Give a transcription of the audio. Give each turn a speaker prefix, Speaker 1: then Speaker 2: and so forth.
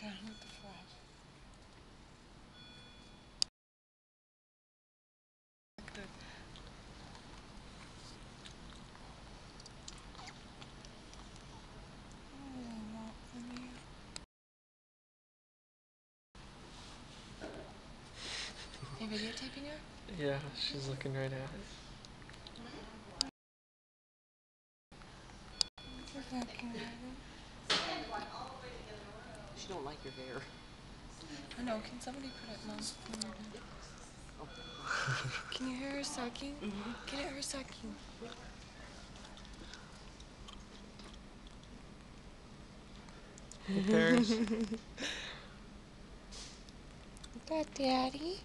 Speaker 1: down with the frog. Good. Not for me. You videotaping her?
Speaker 2: Yeah, she's looking right at it.
Speaker 1: She's looking at it.
Speaker 3: Don't like your hair.
Speaker 1: I know. Can somebody put it down? Can you hear her sucking? Can you hear her sucking?
Speaker 2: Paris.
Speaker 1: Is that daddy?